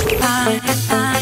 I, I